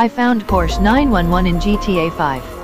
I found Porsche 911 in GTA 5.